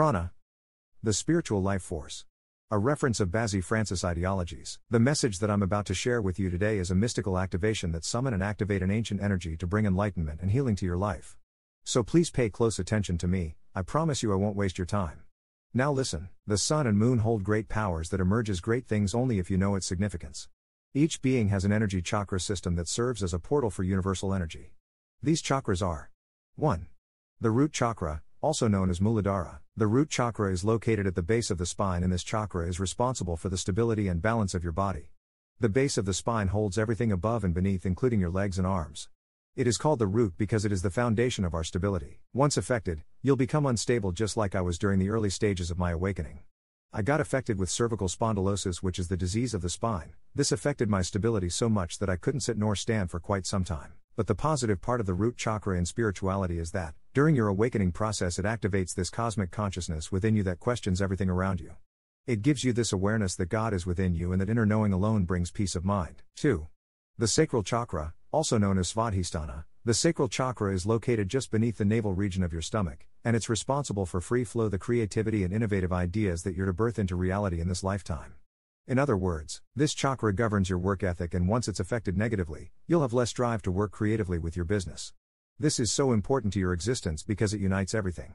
Prana. The spiritual life force. A reference of Bazzy Francis ideologies. The message that I'm about to share with you today is a mystical activation that summon and activate an ancient energy to bring enlightenment and healing to your life. So please pay close attention to me, I promise you I won't waste your time. Now listen, the sun and moon hold great powers that emerge as great things only if you know its significance. Each being has an energy chakra system that serves as a portal for universal energy. These chakras are 1. The root chakra, also known as Muladhara. The root chakra is located at the base of the spine, and this chakra is responsible for the stability and balance of your body. The base of the spine holds everything above and beneath, including your legs and arms. It is called the root because it is the foundation of our stability. Once affected, you'll become unstable just like I was during the early stages of my awakening. I got affected with cervical spondylosis, which is the disease of the spine. This affected my stability so much that I couldn't sit nor stand for quite some time. But the positive part of the root chakra in spirituality is that, during your awakening process, it activates this cosmic consciousness within you that questions everything around you. It gives you this awareness that God is within you and that inner knowing alone brings peace of mind. 2. The sacral chakra, also known as Svadhisthana, the sacral chakra is located just beneath the navel region of your stomach, and it's responsible for free flow, the creativity and innovative ideas that you're to birth into reality in this lifetime. In other words, this chakra governs your work ethic, and once it's affected negatively, you'll have less drive to work creatively with your business. This is so important to your existence because it unites everything.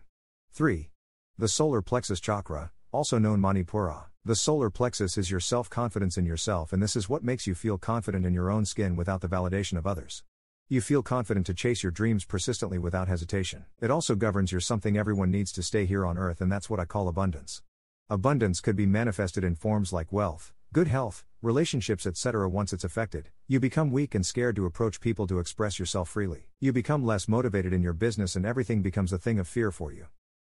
3. The solar plexus chakra, also known Manipura. The solar plexus is your self confidence in yourself, and this is what makes you feel confident in your own skin without the validation of others. You feel confident to chase your dreams persistently without hesitation. It also governs your something everyone needs to stay here on earth, and that's what I call abundance. Abundance could be manifested in forms like wealth, good health, relationships, etc. Once it's affected, you become weak and scared to approach people to express yourself freely. You become less motivated in your business and everything becomes a thing of fear for you.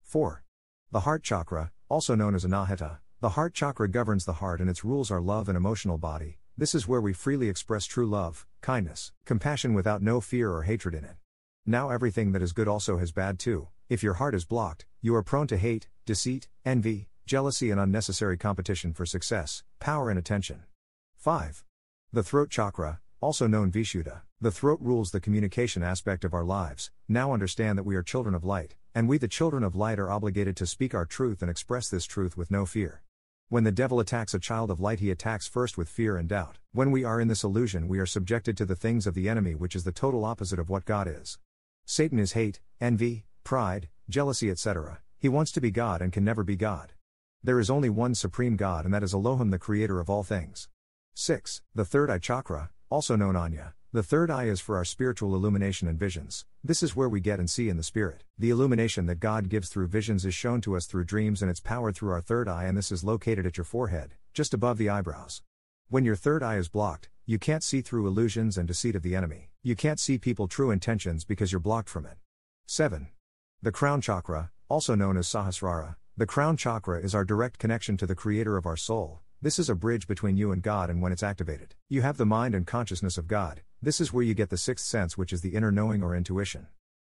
4. The heart chakra, also known as Anahata, the heart chakra governs the heart and its rules are love and emotional body. This is where we freely express true love, kindness, compassion without no fear or hatred in it. Now everything that is good also has bad too. If your heart is blocked, you are prone to hate, deceit, envy, jealousy, and unnecessary competition for success, power, and attention. 5. The throat chakra, also known Vishuddha. The throat rules the communication aspect of our lives. Now understand that we are children of light, and we, the children of light, are obligated to speak our truth and express this truth with no fear. When the devil attacks a child of light, he attacks first with fear and doubt. When we are in this illusion, we are subjected to the things of the enemy, which is the total opposite of what God is. Satan is hate, envy, pride, jealousy, etc. He wants to be God and can never be God. There is only one supreme God, and that is Elohim, the creator of all things. 6. The third eye chakra, also known Ajna. The third eye is for our spiritual illumination and visions. This is where we get and see in the spirit. The illumination that God gives through visions is shown to us through dreams and it's powered through our third eye, and this is located at your forehead, just above the eyebrows. When your third eye is blocked, you can't see through illusions and deceit of the enemy. You can't see people true intentions because you're blocked from it. 7. The crown chakra, also known as Sahasrara. The crown chakra is our direct connection to the creator of our soul, this is a bridge between you and God, and when it's activated, you have the mind and consciousness of God. This is where you get the sixth sense, which is the inner knowing or intuition.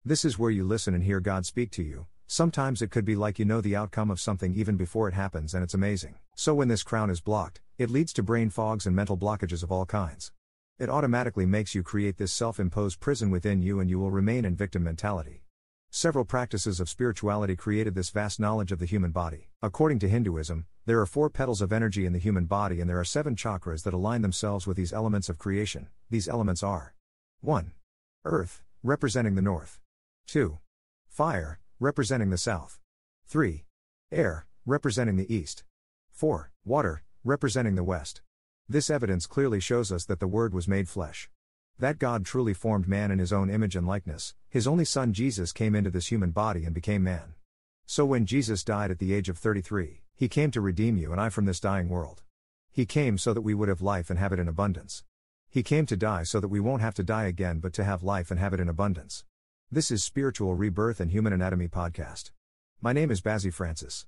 This is where you listen and hear God speak to you. Sometimes it could be like you know the outcome of something even before it happens, and it's amazing. So when this crown is blocked, it leads to brain fogs and mental blockages of all kinds. It automatically makes you create this self imposed prison within you, and you will remain in victim mentality. Several practices of spirituality created this vast knowledge of the human body. According to Hinduism, there are four petals of energy in the human body and there are seven chakras that align themselves with these elements of creation. These elements are 1. Earth, representing the north. 2. Fire, representing the south. 3. Air, representing the east. 4. Water, representing the west. This evidence clearly shows us that the Word was made flesh. That God truly formed man in his own image and likeness, his only Son Jesus came into this human body and became man. So when Jesus died at the age of 33, he came to redeem you and I from this dying world. He came so that we would have life and have it in abundance. He came to die so that we won't have to die again but to have life and have it in abundance. This is Spiritual Rebirth and Human Anatomy Podcast. My name is Bazzy Francis.